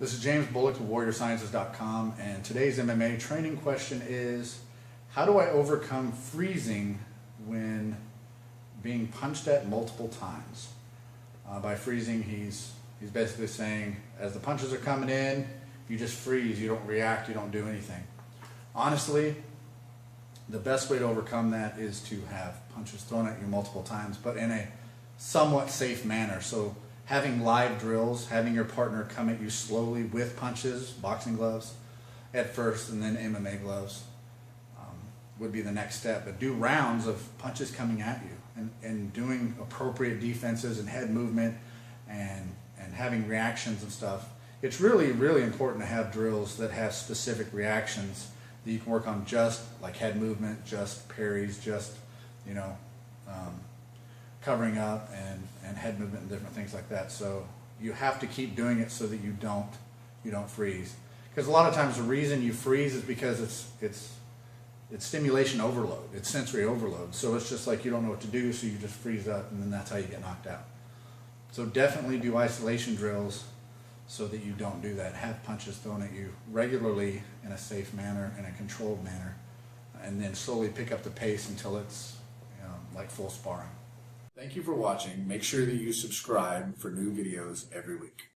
This is James Bullock of WarriorSciences.com, and today's MMA training question is How do I overcome freezing when being punched at multiple times? Uh, by freezing, he's, he's basically saying as the punches are coming in, you just freeze, you don't react, you don't do anything. Honestly, the best way to overcome that is to have punches thrown at you multiple times, but in a somewhat safe manner. So having live drills, having your partner come at you slowly with punches, boxing gloves at first, and then MMA gloves um, would be the next step. But do rounds of punches coming at you and, and doing appropriate defenses and head movement and, and having reactions and stuff. It's really, really important to have drills that have specific reactions that you can work on just like head movement, just parries, just, you know, covering up and, and head movement and different things like that. So you have to keep doing it so that you don't you don't freeze. Because a lot of times the reason you freeze is because it's it's it's stimulation overload, it's sensory overload. So it's just like you don't know what to do, so you just freeze up, and then that's how you get knocked out. So definitely do isolation drills so that you don't do that. Have punches thrown at you regularly in a safe manner, in a controlled manner, and then slowly pick up the pace until it's you know, like full sparring. Thank you for watching. Make sure that you subscribe for new videos every week.